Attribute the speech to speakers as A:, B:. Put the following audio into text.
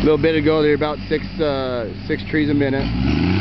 A: A little bit ago, they're about six uh, six trees a minute.